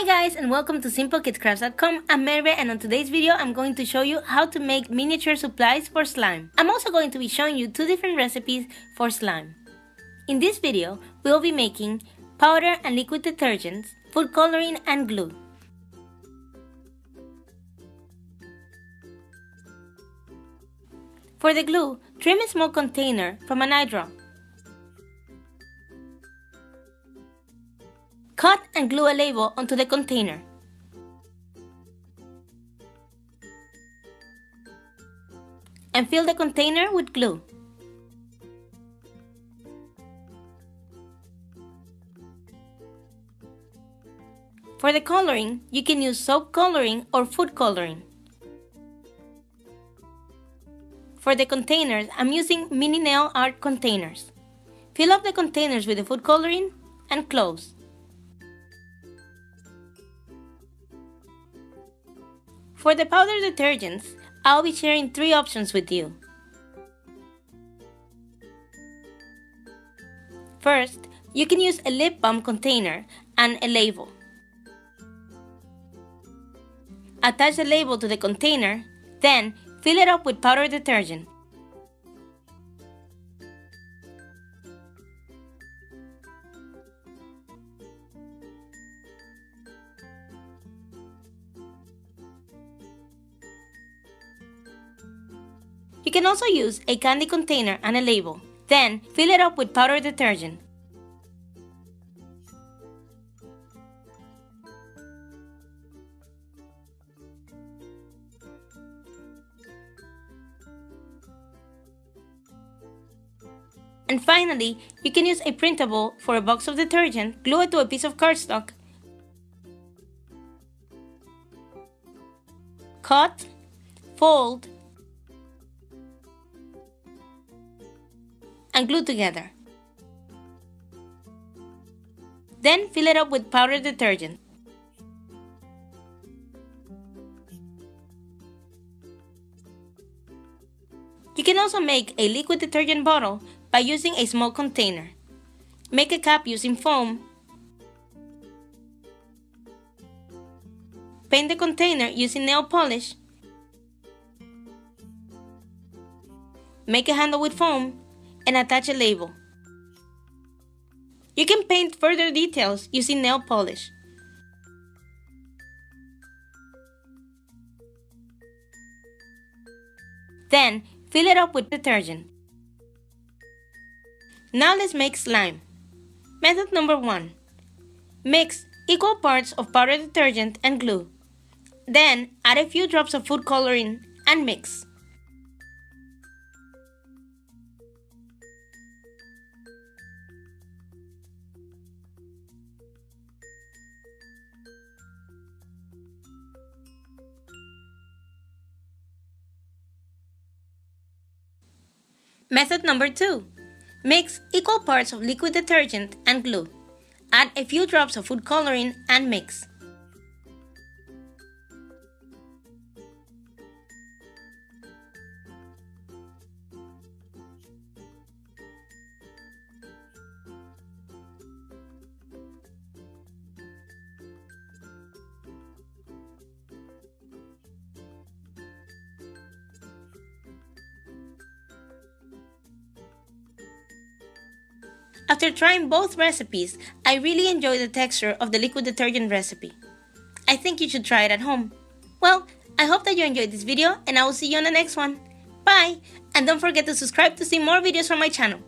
Hi guys and welcome to SimpleKidsCrafts.com. I'm Merve and on today's video I'm going to show you how to make miniature supplies for slime. I'm also going to be showing you two different recipes for slime. In this video, we'll be making powder and liquid detergents, food coloring and glue. For the glue, trim a small container from an eye drop. Cut and glue a label onto the container. And fill the container with glue. For the coloring, you can use soap coloring or food coloring. For the containers, I'm using mini nail art containers. Fill up the containers with the food coloring and close. For the powder detergents, I'll be sharing three options with you. First, you can use a lip balm container and a label. Attach the label to the container, then fill it up with powder detergent. You can also use a candy container and a label. Then, fill it up with powder detergent. And finally, you can use a printable for a box of detergent, glue it to a piece of cardstock, cut, fold, and glue together. Then fill it up with powdered detergent. You can also make a liquid detergent bottle by using a small container. Make a cap using foam. Paint the container using nail polish. Make a handle with foam and attach a label. You can paint further details using nail polish. Then, fill it up with detergent. Now let's make slime. Method number 1. Mix equal parts of powder detergent and glue. Then, add a few drops of food coloring and mix. Method number 2. Mix equal parts of liquid detergent and glue. Add a few drops of food coloring and mix. After trying both recipes, I really enjoy the texture of the liquid detergent recipe. I think you should try it at home. Well, I hope that you enjoyed this video and I will see you on the next one. Bye! And don't forget to subscribe to see more videos from my channel.